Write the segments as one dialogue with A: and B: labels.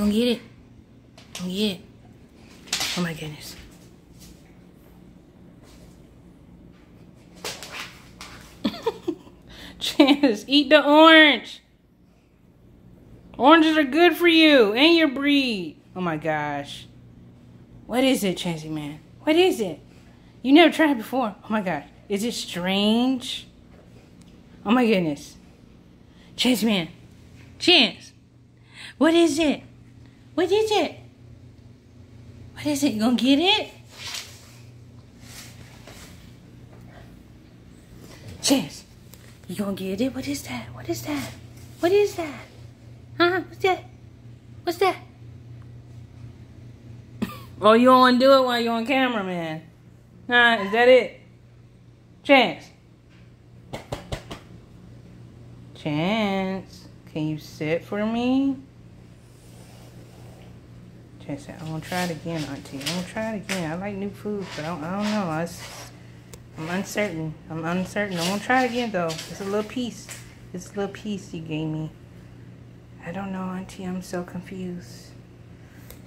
A: Gonna get it? Gonna get it? Oh my goodness. Chance, eat the orange. Oranges are good for you and your breed. Oh my gosh. What is it, Chancey man? What is it? You never tried it before. Oh my gosh. Is it strange? Oh my goodness. Chance man. Chance. What is it? What is it? What is it? You gonna get it? Chance. You gonna get it? What is that? What is that? What is that? Huh? What's that? What's that? oh, you don't do it while you're on camera, man. Huh? Is that it? Chance. Chance. Can you sit for me? Chance said, I'm gonna try it again, Auntie. I'm gonna try it again. I like new food, but I don't, I don't know. I I'm uncertain. I'm uncertain. I'm gonna try it again though. It's a little piece. It's a little piece you gave me. I don't know, Auntie. I'm so confused.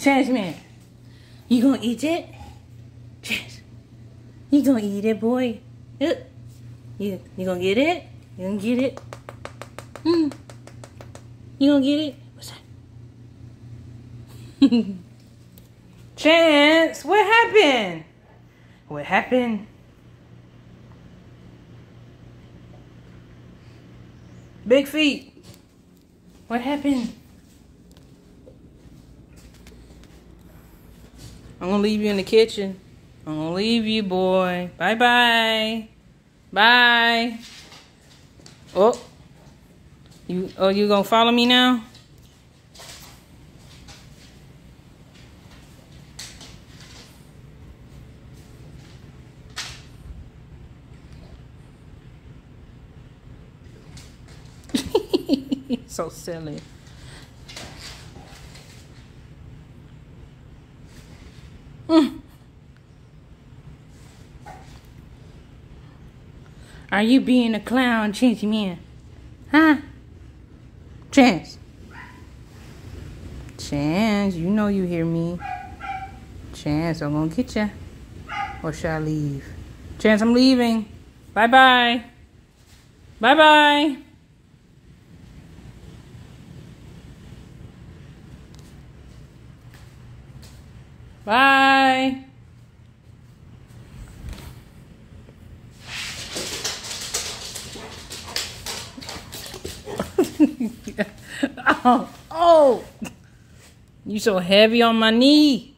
A: Man. You gonna eat it? Chance. You gonna eat it, boy? You, you gonna get it? You gonna get it? Hmm. You gonna get it? What's that? Chance, what happened? What happened? Big feet. What happened? I'm gonna leave you in the kitchen. I'm gonna leave you, boy. Bye bye. Bye. Oh. You oh you gonna follow me now? So silly. Mm. Are you being a clown, Chancey Man? Huh? Chance. Chance, you know you hear me. Chance, I'm gonna get you. Or shall I leave? Chance, I'm leaving. Bye bye. Bye bye. Bye. oh, oh, you so heavy on my knee.